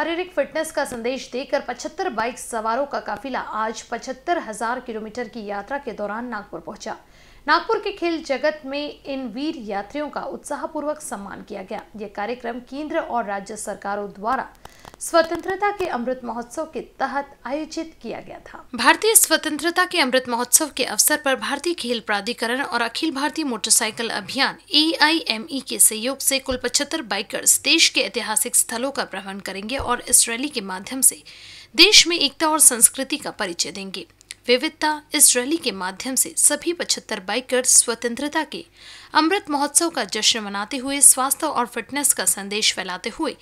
शारीरिक फिटनेस का संदेश देकर 75 बाइक सवारों का काफिला आज पचहत्तर हज़ार किलोमीटर की यात्रा के दौरान नागपुर पहुँचा। नागपुर के खेल जगत में इन वीर यात्रियों का उत्साहपूर्वक सम्मान किया गया। यह कार्यक्रम केंद्र और राज्य सरकारों द्वारा स्वतंत्रता के अमृत महोत्सव के तहत आयोजित किया गया था। भारतीय स्वतंत्रता के अमृत महोत्सव के अवसर पर भारतीय खेल प्राधिकरण और अखिल भारतीय मोटरसाइकिल अभियान एआईएमई के सहयोग से कुल पचहत्तर बाइकर्स देश के ऐतिहासिक स्थलों का भ्रमण करेंगे और इस रैली के माध्यम से देश में एकता और संस्कृति का परिचय देंगे। विविधता इस रैली के माध्यम से सभी पचहत्तर बाइकर्स स्वतंत्रता के अमृत महोत्सव का जश्न मनाते हुए स्वास्थ्य और फिटनेस का संदेश फैलाते हुए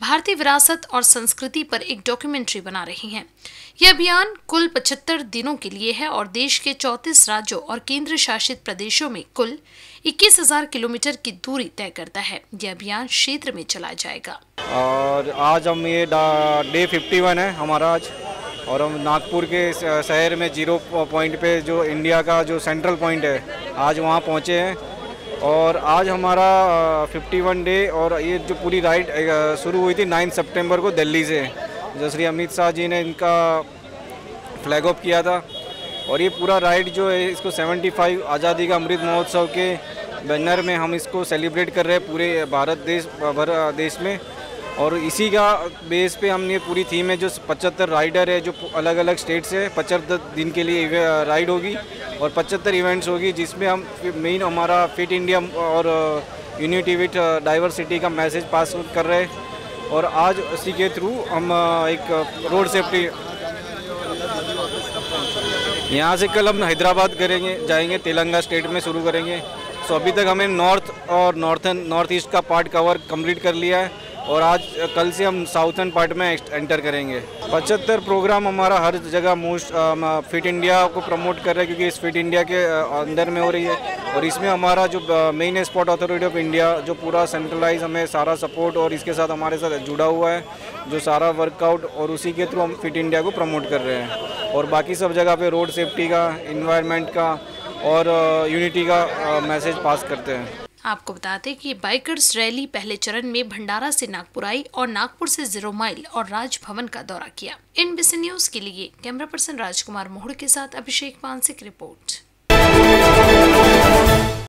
भारतीय विरासत और संस्कृति पर एक डॉक्यूमेंट्री बना रही हैं। यह अभियान कुल 75 दिनों के लिए है और देश के 34 राज्यों और केंद्र शासित प्रदेशों में कुल 21,000 किलोमीटर की दूरी तय करता है। यह अभियान क्षेत्र में चलाया जाएगा। और आज हम ये डे 51 है हमारा आज। और हम नागपुर के शहर में ज़ीरो पॉइंट पे जो इंडिया का जो सेंट्रल पॉइंट है, आज वहाँ पहुँचे हैं। और आज हमारा 51 डे और ये जो पूरी राइड शुरू हुई थी 9 सितंबर को दिल्ली से। जो श्री अमित शाह जी ने इनका फ्लैग ऑफ़ किया था। और ये पूरा राइड जो है, इसको 75 आज़ादी का अमृत महोत्सव के बैनर में हम इसको सेलिब्रेट कर रहे हैं पूरे भारत देश, भर, देश में। और इसी का बेस पे हमने पूरी थीम है जो पचहत्तर राइडर है, जो अलग अलग स्टेट से पचहत्तर दिन के लिए राइड होगी और पचहत्तर इवेंट्स होगी जिसमें हम मेन हमारा फिट इंडिया और यूनिटी विथ डाइवर्सिटी का मैसेज पास कर रहे हैं। और आज इसी के थ्रू हम एक रोड सेफ्टी यहाँ से कल हम हैदराबाद करेंगे, जाएँगे, तेलंगा स्टेट में शुरू करेंगे। सो अभी तक हमें नॉर्थ और नॉर्थन नॉर्थ ईस्ट का पार्ट कवर कंप्लीट कर लिया है। और आज कल से हम साउथर्न पार्ट में एंटर करेंगे। पचहत्तर प्रोग्राम हमारा हर जगह मोस्ट फिट इंडिया को प्रमोट कर रहा है क्योंकि इस फिट इंडिया के अंदर में हो रही है। और इसमें हमारा जो main sport authority of India जो पूरा सेंट्रलाइज हमें सारा सपोर्ट और इसके साथ हमारे साथ जुड़ा हुआ है, जो सारा वर्कआउट और उसी के थ्रू हम फिट इंडिया को प्रमोट कर रहे हैं। और बाकी सब जगह पे रोड सेफ्टी का इन्वायरमेंट का और यूनिटी का मैसेज पास करते हैं। आपको बता दें कि बाइकर्स रैली पहले चरण में भंडारा से नागपुर आई और नागपुर से ज़ीरो माइल और राजभवन का दौरा किया। इन न्यूज़ के लिए कैमरा पर्सन राजकुमार मोहड़ के साथ अभिषेक मानसिक रिपोर्ट।